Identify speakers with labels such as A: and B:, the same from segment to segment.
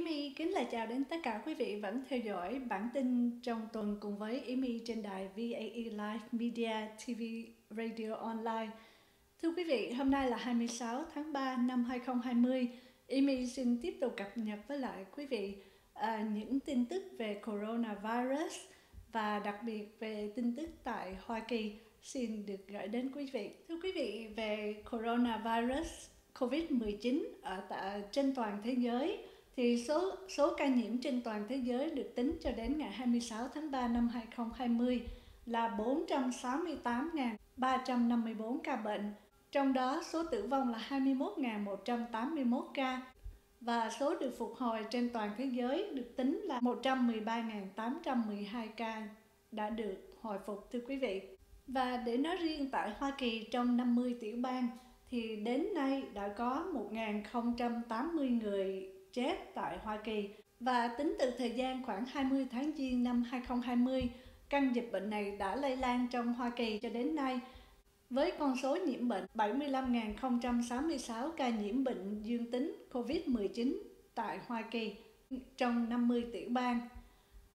A: Amy kính lời chào đến tất cả quý vị vẫn theo dõi bản tin trong tuần cùng với Amy trên đài VAE Live Media TV Radio Online. Thưa quý vị, hôm nay là 26 tháng 3 năm 2020. Amy xin tiếp tục cập nhật với lại quý vị à, những tin tức về coronavirus và đặc biệt về tin tức tại Hoa Kỳ xin được gửi đến quý vị. Thưa quý vị, về coronavirus COVID-19 ở tại, trên toàn thế giới thì số số ca nhiễm trên toàn thế giới được tính cho đến ngày 26 tháng 3 năm 2020 là 468.354 ca bệnh, trong đó số tử vong là 21.181 ca và số được phục hồi trên toàn thế giới được tính là 113.812 ca đã được hồi phục thưa quý vị. Và để nói riêng tại Hoa Kỳ trong 50 tiểu bang thì đến nay đã có 1.080 người chết tại Hoa Kỳ và tính từ thời gian khoảng 20 tháng Giêng năm 2020, căn dịch bệnh này đã lây lan trong Hoa Kỳ cho đến nay với con số nhiễm bệnh 75.066 ca nhiễm bệnh dương tính COVID-19 tại Hoa Kỳ trong 50 tiểu bang.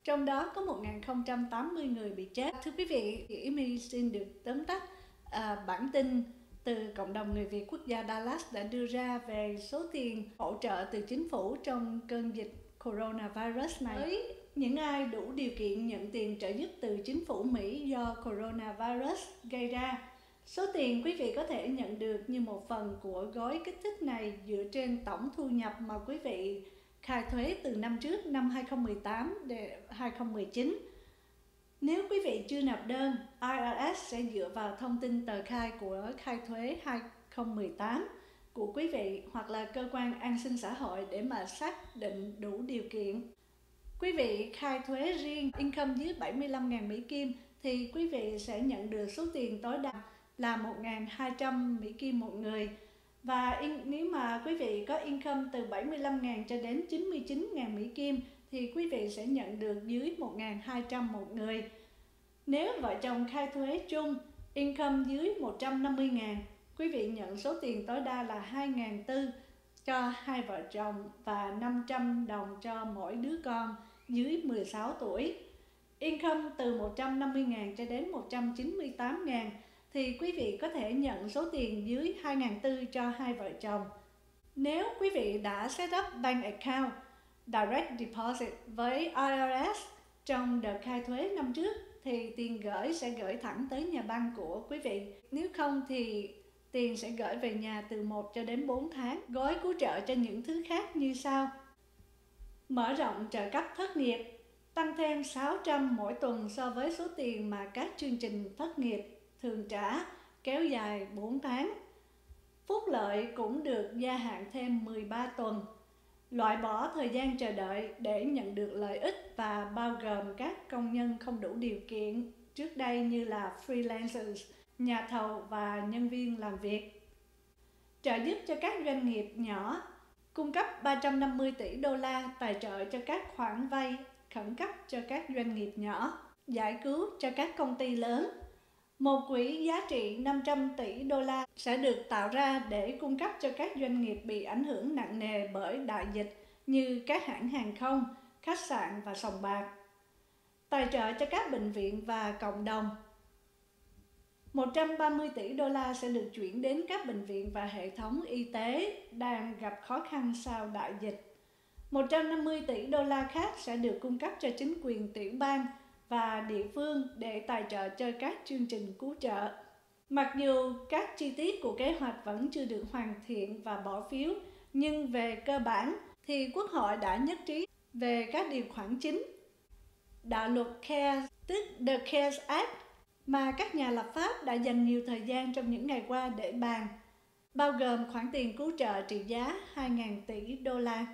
A: Trong đó có 1.080 người bị chết. Thưa quý vị, Amy xin được tóm tắt à, bản tin từ cộng đồng người Việt quốc gia Dallas đã đưa ra về số tiền hỗ trợ từ chính phủ trong cơn dịch coronavirus này. Với những ai đủ điều kiện nhận tiền trợ giúp từ chính phủ Mỹ do coronavirus gây ra, số tiền quý vị có thể nhận được như một phần của gói kích thích này dựa trên tổng thu nhập mà quý vị khai thuế từ năm trước năm 2018 đến 2019 nếu quý vị chưa nộp đơn, IRS sẽ dựa vào thông tin tờ khai của khai thuế 2018 của quý vị hoặc là cơ quan an sinh xã hội để mà xác định đủ điều kiện. Quý vị khai thuế riêng income dưới 75.000 Mỹ Kim thì quý vị sẽ nhận được số tiền tối đa là 1.200 Mỹ Kim một người. Và in, nếu mà quý vị có income từ 75.000 cho đến 99.000 Mỹ Kim thì quý vị sẽ nhận được dưới 1.200 một người. Nếu vợ chồng khai thuế chung, income dưới 150.000, quý vị nhận số tiền tối đa là 2.400 cho hai vợ chồng và 500 đồng cho mỗi đứa con dưới 16 tuổi. Income từ 150.000 cho đến 198.000 thì quý vị có thể nhận số tiền dưới 2.400 cho hai vợ chồng. Nếu quý vị đã set up bank account direct deposit với IRS trong đợt khai thuế năm trước thì tiền gửi sẽ gửi thẳng tới nhà băng của quý vị. Nếu không thì tiền sẽ gửi về nhà từ 1 cho đến 4 tháng. Gói cứu trợ cho những thứ khác như sau. Mở rộng trợ cấp thất nghiệp, tăng thêm 600 mỗi tuần so với số tiền mà các chương trình thất nghiệp thường trả, kéo dài 4 tháng. Phúc lợi cũng được gia hạn thêm 13 tuần loại bỏ thời gian chờ đợi để nhận được lợi ích và bao gồm các công nhân không đủ điều kiện trước đây như là freelancers, nhà thầu và nhân viên làm việc. Trợ giúp cho các doanh nghiệp nhỏ, cung cấp 350 tỷ đô la tài trợ cho các khoản vay khẩn cấp cho các doanh nghiệp nhỏ, giải cứu cho các công ty lớn một quỹ giá trị 500 tỷ đô la sẽ được tạo ra để cung cấp cho các doanh nghiệp bị ảnh hưởng nặng nề bởi đại dịch như các hãng hàng không, khách sạn và sòng bạc. Tài trợ cho các bệnh viện và cộng đồng 130 tỷ đô la sẽ được chuyển đến các bệnh viện và hệ thống y tế đang gặp khó khăn sau đại dịch. 150 tỷ đô la khác sẽ được cung cấp cho chính quyền tiểu bang và địa phương để tài trợ cho các chương trình cứu trợ. Mặc dù các chi tiết của kế hoạch vẫn chưa được hoàn thiện và bỏ phiếu, nhưng về cơ bản thì Quốc hội đã nhất trí về các điều khoản chính. Đạo luật CARES, tức The CARES Act, mà các nhà lập pháp đã dành nhiều thời gian trong những ngày qua để bàn, bao gồm khoản tiền cứu trợ trị giá 2.000 tỷ đô la.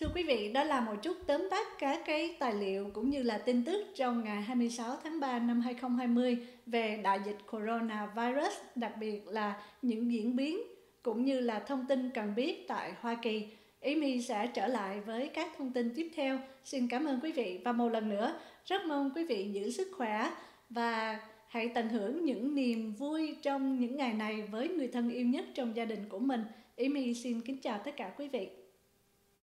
A: Thưa quý vị, đó là một chút tóm tắt các cái tài liệu cũng như là tin tức trong ngày 26 tháng 3 năm 2020 về đại dịch coronavirus, đặc biệt là những diễn biến cũng như là thông tin cần biết tại Hoa Kỳ. Amy sẽ trở lại với các thông tin tiếp theo. Xin cảm ơn quý vị và một lần nữa rất mong quý vị giữ sức khỏe và hãy tận hưởng những niềm vui trong những ngày này với người thân yêu nhất trong gia đình của mình. Amy xin kính chào tất cả quý vị.